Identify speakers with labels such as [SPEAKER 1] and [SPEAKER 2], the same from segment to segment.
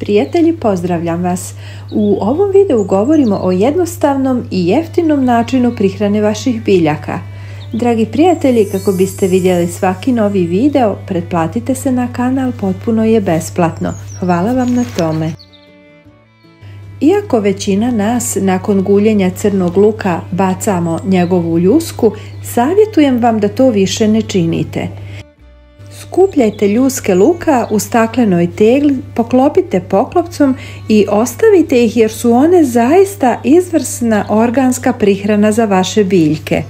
[SPEAKER 1] Prijatelji, pozdravljam vas. U ovom videu govorimo o jednostavnom i jeftinom načinu prihrane vaših biljaka. Dragi prijatelji, kako biste vidjeli svaki novi video, pretplatite se na kanal, potpuno je besplatno. Hvala vam na tome. Iako većina nas nakon guljenja crnog luka bacamo njegovu ljusku, savjetujem vam da to više ne činite. Skupljajte ljuske luka u staklenoj tegli, poklopite poklopcom i ostavite ih jer su one zaista izvrsna organska prihrana za vaše biljke.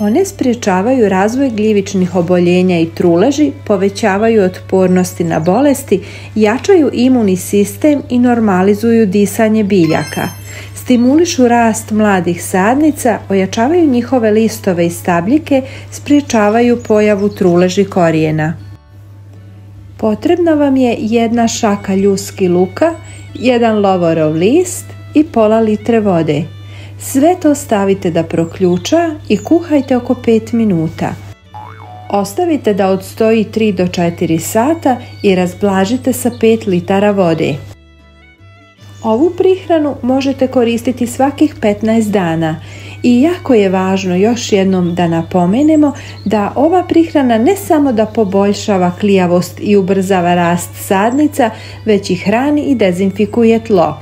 [SPEAKER 1] One spriječavaju razvoj gljivičnih oboljenja i truleži, povećavaju otpornosti na bolesti, jačaju imunni sistem i normalizuju disanje biljaka. Stimulišu rast mladih sadnica, ojačavaju njihove listove i stabljike, spriječavaju pojavu truleži korijena. Potrebna vam je jedna šaka ljuski luka, jedan lovorov list i pola litre vode. Sve to stavite da proključa i kuhajte oko 5 minuta. Ostavite da odstoji 3 do 4 sata i razblažite sa 5 litara vode. Ovu prihranu možete koristiti svakih 15 dana i jako je važno još jednom da napomenemo da ova prihrana ne samo da poboljšava klijavost i ubrzava rast sadnica, već i hrani i dezinfikuje tlo.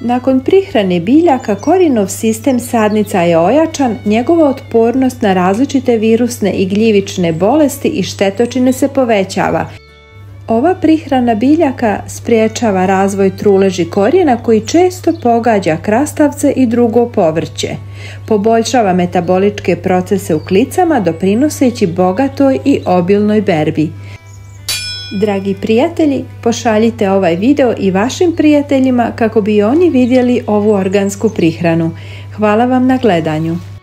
[SPEAKER 1] Nakon prihrane biljaka korinov sistem sadnica je ojačan, njegova otpornost na različite virusne i gljivične bolesti i štetočine se povećava. Ova prihrana biljaka spriječava razvoj truleži korijena koji često pogađa krastavce i drugo povrće. Poboljšava metaboličke procese u klicama doprinoseći bogatoj i obilnoj berbi. Dragi prijatelji, pošaljite ovaj video i vašim prijateljima kako bi oni vidjeli ovu organsku prihranu. Hvala vam na gledanju.